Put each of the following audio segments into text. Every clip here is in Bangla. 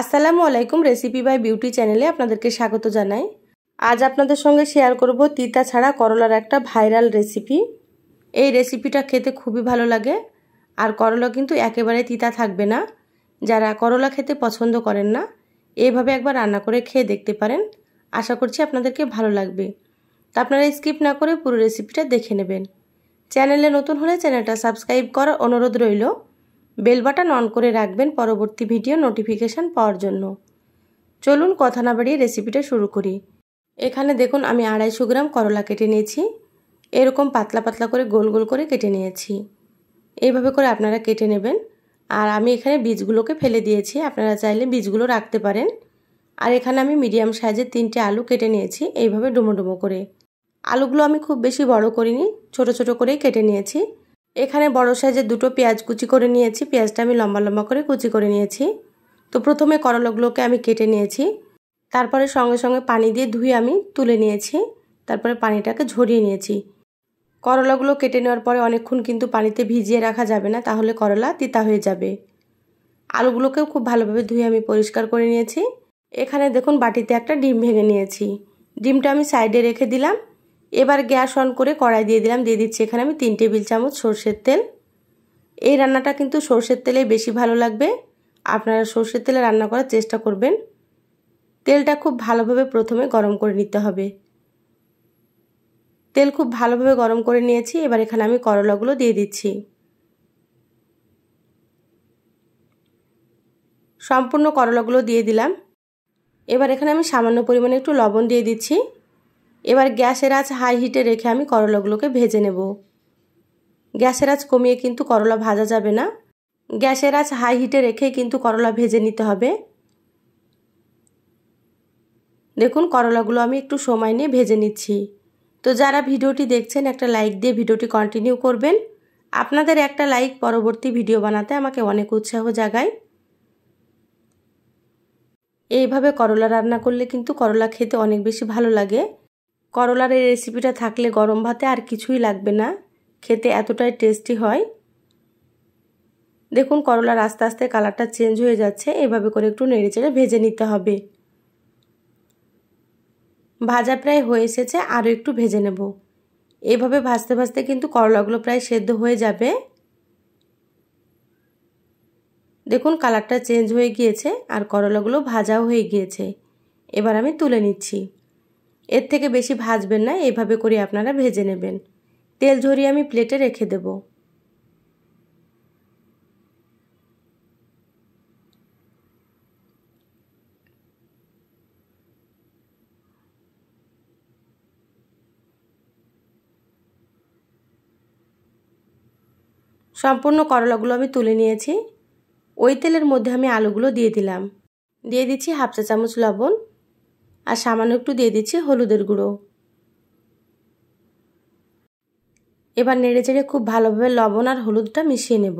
আসসালামু আলাইকুম রেসিপি বাই বিউটি চ্যানেলে আপনাদেরকে স্বাগত জানাই। আজ আপনাদের সঙ্গে শেয়ার করব তিতা ছাড়া করলার একটা ভাইরাল রেসিপি এই রেসিপিটা খেতে খুবই ভালো লাগে। আর করলা কিন্তু একেবারে তিতা থাকবে না। যারা করলা খেতে পছন্দ করেন না এইভাবে একবার রান্না করে খেয়ে দেখতে পারেন। আশা করছি আপনাদেরকে ভালো লাগবে। তা আপনারা স্কিপ না করে পুরো রেসিপিটা দেখে নেবেন। চ্যানেলে নতুন হলে চ্যানেলটা সাবস্ক্রাইব করার অনুরোধ রইল। বেল বাটন অন করে রাখবেন পরবর্তী ভিডিও নোটিফিকেশান পাওয়ার জন্য। চলুন কথা না বাড়িয়ে রেসিপিটা শুরু করি। এখানে দেখুন, আমি আড়াইশো গ্রাম করলা কেটে নিয়েছি। এরকম পাতলা পাতলা করে গোল গোল করে কেটে নিয়েছি। এইভাবে করে আপনারা কেটে নেবেন। আর আমি এখানে বীজগুলোকে ফেলে দিয়েছি। আপনারা চাইলে বীজগুলো রাখতে পারেন। আর এখানে আমি মিডিয়াম সাইজের তিনটে আলু কেটে নিয়েছি, এইভাবে ডুমো ডুমো করে। আলুগুলো আমি খুব বেশি বড় করিনি, ছোট ছোট করেই কেটে নিয়েছি। এখানে বড় সাইজের দুটো পেঁয়াজ কুচি করে নিয়েছি। পেঁয়াজটা আমি লম্বা লম্বা করে কুচি করে নিয়েছি। তো প্রথমে করলাগুলোকে আমি কেটে নিয়েছি। তারপরে সঙ্গে সঙ্গে পানি দিয়ে ধুয়ে আমি তুলে নিয়েছি। তারপরে পানিটাকে ঝরিয়ে নিয়েছি। করলাগুলো কেটে নেওয়ার পরে অনেকক্ষণ কিন্তু পানিতে ভিজিয়ে রাখা যাবে না, তাহলে করলা তিতা হয়ে যাবে। আলুগুলোকেও খুব ভালোভাবে ধুয়ে আমি পরিষ্কার করে নিয়েছি। এখানে দেখুন বাটিতে একটা ডিম ভেঙে নিয়েছি। ডিমটা আমি সাইডে রেখে দিলাম। এবার গ্যাস অন করে কড়াই দিয়ে দিলাম, দিয়ে দিচ্ছি এখানে আমি তিন টেবিল চামচ সর্ষের তেল। এই রান্নাটা কিন্তু সর্ষের তেলে বেশি ভালো লাগবে। আপনারা সর্ষের তেলে রান্না করার চেষ্টা করবেন। তেলটা খুব ভালোভাবে প্রথমে গরম করে নিতে হবে। তেল খুব ভালোভাবে গরম করে নিয়েছি, এবার এখানে আমি করলাগুলো দিয়ে দিচ্ছি। সম্পূর্ণ করলাগুলো দিয়ে দিলাম। এবার এখানে আমি সামান্য পরিমাণে একটু লবণ দিয়ে দিচ্ছি। এবার গ্যাসের আঁচ হাই হিটে রেখে আমি করলাগুলোকে ভেজে নেব। গ্যাসের আঁচ কমিয়ে কিন্তু করলা ভাজা যাবে না। গ্যাসের আঁচ হাই হিটে রেখে কিন্তু করলা ভেজে নিতে হবে। দেখুন, করলাগুলো আমি একটু সময় নিয়ে ভেজে নিচ্ছি। তো যারা ভিডিওটি দেখছেন, একটা লাইক দিয়ে ভিডিওটি কন্টিনিউ করবেন। আপনাদের একটা লাইক পরবর্তী ভিডিও বানাতে আমাকে অনেক উৎসাহ জাগায়। এইভাবে করলা রান্না করলে কিন্তু করলা খেতে অনেক বেশি ভালো লাগে। করলার এই রেসিপিটা থাকলে গরম ভাতে আর কিছুই লাগবে না। খেতে এতটাই টেস্টি হয়। দেখুন, করলার আস্তে আস্তে কালারটা চেঞ্জ হয়ে যাচ্ছে। এভাবে করে একটু নেড়ে চেড়ে ভেজে নিতে হবে। ভাজা প্রায় হয়ে এসেছে আরও একটু ভেজে নেব। এভাবে ভাজতে ভাজতে কিন্তু করলাগুলো প্রায় সেদ্ধ হয়ে যাবে। দেখুন কালারটা চেঞ্জ হয়ে গিয়েছে আর করলাগুলো ভাজাও হয়ে গিয়েছে। এবার আমি তুলে নিচ্ছি। এর থেকে বেশি ভাজবেন না, এভাবে করে আপনারা ভেজে নেবেন। তেল ঝরিয়ে আমি প্লেটে রেখে দেব। সম্পূর্ণ করলাগুলো আমি তুলে নিয়েছি। ওই তেলের মধ্যে আমি আলুগুলো দিয়ে দিলাম। দিয়ে দিচ্ছি হাফ চা চামচ লবণ। আর সামান্য একটু দিয়ে দিচ্ছি হলুদের গুঁড়ো। এবার নেড়ে চেড়ে খুব ভালোভাবে লবণ আর হলুদটা মিশিয়ে নেব।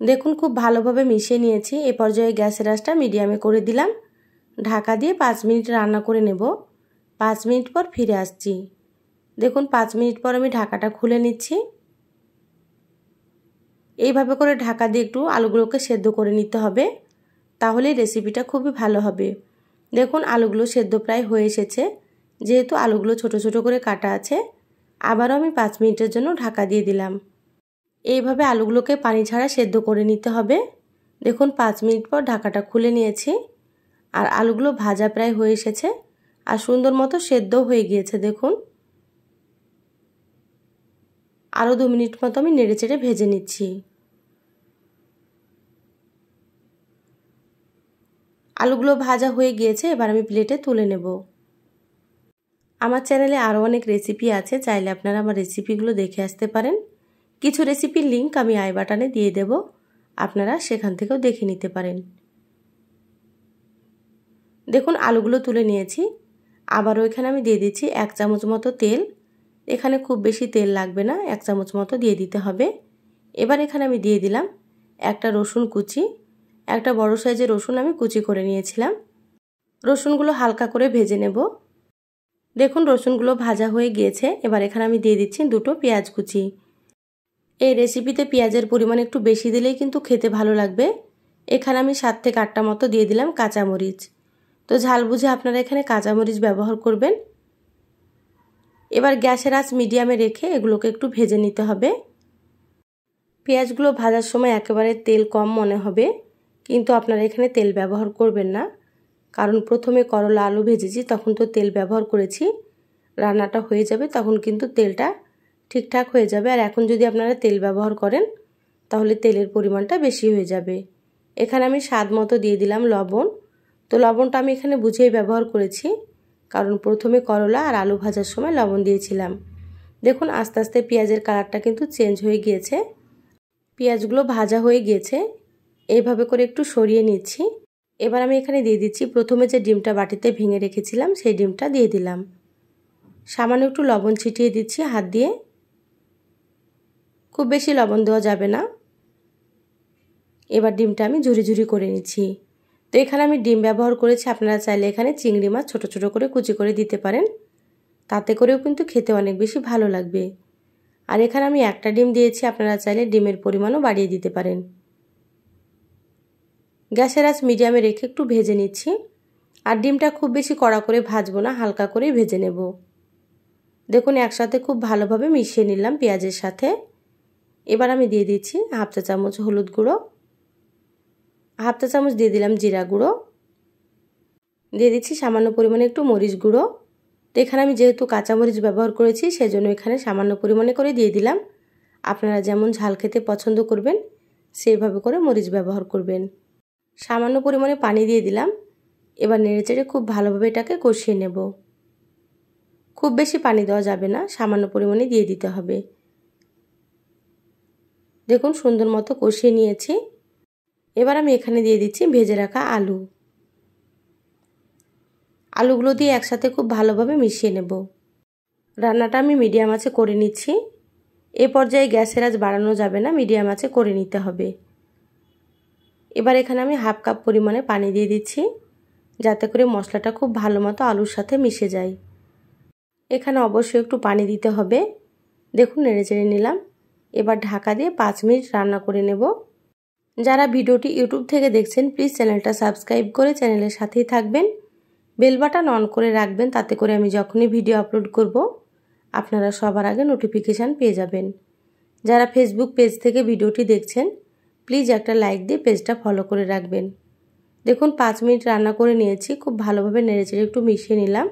দেখুন খুব ভালোভাবে মিশিয়ে নিয়েছি। এ পর্যায়ে গ্যাসের আঁচটা মিডিয়ামে করে দিলাম। ঢাকা দিয়ে পাঁচ মিনিট রান্না করে নেব। পাঁচ মিনিট পর ফিরে আসছি। দেখুন পাঁচ মিনিট পর আমি ঢাকাটা খুলে নিচ্ছি। এইভাবে করে ঢাকা দিয়ে একটু আলুগুলোকে সেদ্ধ করে নিতে হবে, তাহলে রেসিপিটা খুবই ভালো হবে। দেখুন, আলুগুলো সেদ্ধ প্রায় হয়ে এসেছে। যেহেতু আলুগুলো ছোট ছোট করে কাটা আছে, আবারও আমি পাঁচ মিনিটের জন্য ঢাকা দিয়ে দিলাম। এইভাবে আলুগুলোকে পানি ছাড়া সেদ্ধ করে নিতে হবে। দেখুন, পাঁচ মিনিট পর ঢাকাটা খুলে নিয়েছি। আর আলুগুলো ভাজা প্রায় হয়ে এসেছে। আর সুন্দর মতো সেদ্ধও হয়ে গিয়েছে, দেখুন। আরও দু মিনিট মতো আমি নেড়ে চেড়ে ভেজে নিচ্ছি। আলুগুলো ভাজা হয়ে গিয়েছে, এবার আমি প্লেটে তুলে নেব। আমার চ্যানেলে আরও অনেক রেসিপি আছে, চাইলে আপনারা আমার রেসিপিগুলো দেখে আসতে পারেন। কিছু রেসিপির লিঙ্ক আমি আই বাটনে দিয়ে দেব, আপনারা সেখান থেকেও দেখে নিতে পারেন। দেখুন, আলুগুলো তুলে নিয়েছি। আবারও এখানে আমি দিয়ে দিচ্ছি এক চামচ মতো তেল। এখানে খুব বেশি তেল লাগবে না, এক চামচ মতো দিয়ে দিতে হবে। এবার এখানে আমি দিয়ে দিলাম একটা রসুন কুচি। একটা বড় সাইজের রসুন আমি কুচি করে নিয়েছিলাম। রসুনগুলো হালকা করে ভেজে নেব। দেখুন, রসুনগুলো ভাজা হয়ে গিয়েছে। এবার এখানে আমি দিয়ে দিচ্ছি দুটো পেঁয়াজ কুচি। এই রেসিপিতে পেঁয়াজের পরিমাণ একটু বেশি দিলেই কিন্তু খেতে ভালো লাগবে। এখানে আমি সাত থেকে আটটা মতো দিয়ে দিলাম কাঁচামরিচ। তো ঝাল বুঝে আপনারা এখানে কাঁচামরিচ ব্যবহার করবেন। এবার গ্যাসের আঁচ মিডিয়ামে রেখে এগুলোকে একটু ভেজে নিতে হবে। পেঁয়াজগুলো ভাজার সময় একেবারে তেল কম মনে হবে, কিন্তু আপনারা এখানে তেল ব্যবহার করবেন না। কারণ প্রথমে করলা আলু ভেজেছি, তখন তো তেল ব্যবহার করেছি। রান্নাটা হয়ে যাবে, তখন কিন্তু তেলটা ঠিকঠাক হয়ে যাবে। আর এখন যদি আপনারা তেল ব্যবহার করেন, তাহলে তেলের পরিমাণটা বেশি হয়ে যাবে। এখানে আমি স্বাদ মতো দিয়ে দিলাম লবণ। তো লবণটা আমি এখানে বুঝেই ব্যবহার করেছি। কারণ প্রথমে করলা আর আলু ভাজার সময় লবণ দিয়েছিলাম। দেখুন, আস্তে আস্তে পেঁয়াজের কালারটা কিন্তু চেঞ্জ হয়ে গিয়েছে। পেঁয়াজগুলো ভাজা হয়ে গিয়েছে। এইভাবে করে একটু সরিয়ে নিচ্ছি। এবার আমি এখানে দিয়ে দিচ্ছি, প্রথমে যে ডিমটা বাটিতে ভেঙে রেখেছিলাম, সেই ডিমটা দিয়ে দিলাম। সামান্য একটু লবণ ছিটিয়ে দিচ্ছি হাত দিয়ে। খুব বেশি লবণ দেওয়া যাবে না। এবার ডিমটা আমি ঝুরি ঝুরি করে নিচ্ছি। তো এখানে আমি ডিম ব্যবহার করেছি, আপনারা চাইলে এখানে চিংড়ি মাছ ছোটো ছোটো করে কুচি করে দিতে পারেন। তাতে করেও কিন্তু খেতে অনেক বেশি ভালো লাগবে। আর এখানে আমি একটা ডিম দিয়েছি, আপনারা চাইলে ডিমের পরিমাণও বাড়িয়ে দিতে পারেন। গ্যাসের আঁচ মিডিয়ামে রেখে একটু ভেজে নিচ্ছি। আর ডিমটা খুব বেশি কড়া করে ভাজবো না, হালকা করেই ভেজে নেব। দেখুন, একসাথে খুব ভালোভাবে মিশিয়ে নিলাম পেঁয়াজের সাথে। এবার আমি দিয়ে দিচ্ছি হাফ চা চামচ হলুদ গুঁড়ো। হাফ চা চামচ দিয়ে দিলাম জিরা গুঁড়ো। দিয়ে দিচ্ছি সামান্য পরিমাণে একটু মরিচ গুঁড়ো। তো এখানে আমি যেহেতু কাঁচামরিচ ব্যবহার করেছি, সেজন্য এখানে সামান্য পরিমাণে করে দিয়ে দিলাম। আপনারা যেমন ঝাল খেতে পছন্দ করবেন সেইভাবে করে মরিচ ব্যবহার করবেন। সামান্য পরিমাণে পানি দিয়ে দিলাম। এবার নেড়েচেড়ে খুব ভালোভাবে এটাকে কষিয়ে নেব। খুব বেশি পানি দেওয়া যাবে না, সামান্য পরিমাণে দিয়ে দিতে হবে। দেখুন সুন্দর মতো কষিয়ে নিয়েছি। এবার আমি এখানে দিয়ে দিচ্ছি ভেজে রাখা আলু। আলুগুলো দিয়ে একসাথে খুব ভালোভাবে মিশিয়ে নেব। রান্নাটা আমি মিডিয়াম আছে করে নিচ্ছি। এ পর্যায়ে গ্যাসের আজ বাড়ানো যাবে না, মিডিয়াম আছে করে নিতে হবে। এবার এখানে আমি হাফ কাপ পরিমাণে পানি দিয়ে দিচ্ছি, যাতে করে মশলাটা খুব ভালো মতো আলুর সাথে মিশে যায়। এখানে অবশ্যই একটু পানি দিতে হবে। দেখুন, নেড়ে চেড়ে নিলাম। এবার ঢাকা দিয়ে পাঁচ মিনিট রান্না করে নেব। যারা ভিডিওটি ইউটিউব থেকে দেখছেন প্লিজ চ্যানেলটা সাবস্ক্রাইব করে চ্যানেলের সাথেই থাকবেন। বেল বাটন অন করে রাখবেন, তাতে করে আমি যখনই ভিডিও আপলোড করব, আপনারা সবার আগে নোটিফিকেশান পেয়ে যাবেন। যারা ফেসবুক পেজ থেকে ভিডিওটি দেখছেন প্লিজ একটা লাইক দিয়ে পেজটা ফলো করে রাখবেন। দেখুন, পাঁচ মিনিট রান্না করে নিয়েছি, খুব ভালোভাবে নেড়েচেড়ে একটু মিশিয়ে নিলাম।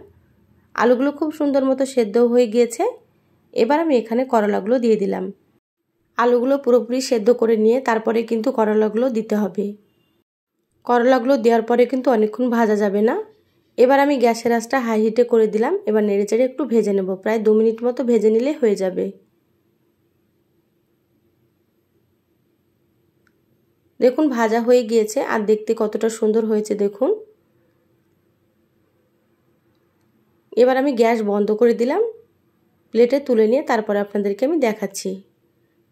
আলুগুলো খুব সুন্দর মতো সেদ্ধ হয়ে গিয়েছে। এবার আমি এখানে করলাগুলো দিয়ে দিলাম। আলুগুলো পুরোপুরি সেদ্ধ করে নিয়ে তারপরে কিন্তু করলাগুলো দিতে হবে। করলাগুলো দেওয়ার পরে কিন্তু অনেকক্ষণ ভাজা যাবে না। এবার আমি গ্যাসের আঁচটা হাই হিটে করে দিলাম। এবার নেড়েচেড়ে একটু ভেজে নেব। প্রায় দু মিনিট মতো ভেজে নিলে হয়ে যাবে। দেখুন, ভাজা হয়ে গিয়েছে আর দেখতে কতটা সুন্দর হয়েছে, দেখুন। এবার আমি গ্যাস বন্ধ করে দিলাম। প্লেটে তুলে নিয়ে তারপরে আপনাদেরকে আমি দেখাচ্ছি।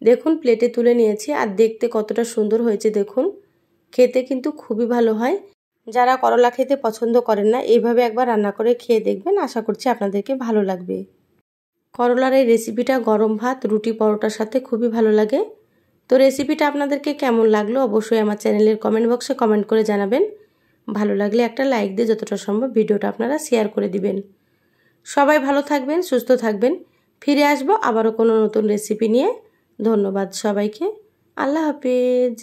দেখুন প্লেটে তুলে নিয়েছি আর দেখতে কতটা সুন্দর হয়েছে, দেখুন। খেতে কিন্তু খুবই ভালো হয়। যারা করলা খেতে পছন্দ করেন না, এইভাবে একবার রান্না করে খেয়ে দেখবেন। আশা করছি আপনাদেরকে ভালো লাগবে। করলার এই রেসিপিটা গরম ভাত, রুটি পরোটার সাথে খুবই ভালো লাগে। তো রেসিপিটা আপনাদেরকে কেমন লাগল অবশ্যই আমার চ্যানেলের কমেন্ট বক্সে কমেন্ট করে জানাবেন। ভালো লাগলে একটা লাইক দিয়ে যতটা সম্ভব ভিডিওটা আপনারা শেয়ার করে দিবেন। সবাই ভালো থাকবেন, সুস্থ থাকবেন। ফিরে আসব আবারও কোনো নতুন রেসিপি নিয়ে। ধন্যবাদ সবাইকে। আল্লাহ হাফিজ।